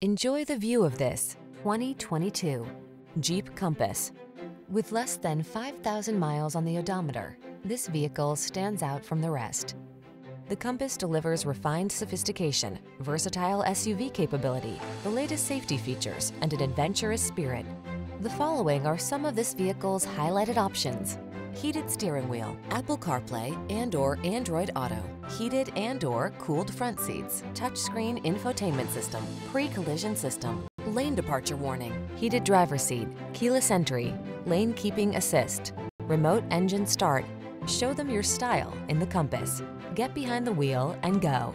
Enjoy the view of this 2022 Jeep Compass. With less than 5,000 miles on the odometer, this vehicle stands out from the rest. The Compass delivers refined sophistication, versatile SUV capability, the latest safety features, and an adventurous spirit. The following are some of this vehicle's highlighted options. Heated steering wheel, Apple CarPlay and or Android Auto, heated and or cooled front seats, touchscreen infotainment system, pre-collision system, lane departure warning, heated driver seat, keyless entry, lane keeping assist, remote engine start. Show them your style in the Compass. Get behind the wheel and go.